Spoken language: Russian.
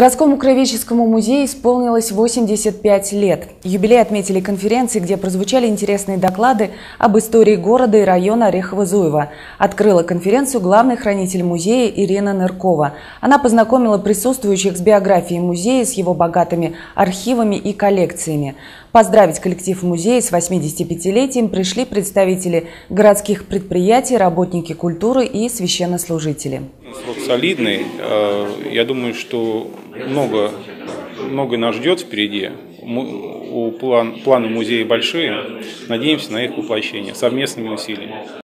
Городскому краеведческому музею исполнилось 85 лет. Юбилей отметили конференции, где прозвучали интересные доклады об истории города и района Орехово-Зуево. Открыла конференцию главный хранитель музея Ирина Ныркова. Она познакомила присутствующих с биографией музея, с его богатыми архивами и коллекциями. Поздравить коллектив музея с 85-летием пришли представители городских предприятий, работники культуры и священнослужители. Срок солидный. Э, я думаю, что много, много нас ждет впереди. У план, планы музея большие. Надеемся на их воплощение совместными усилиями.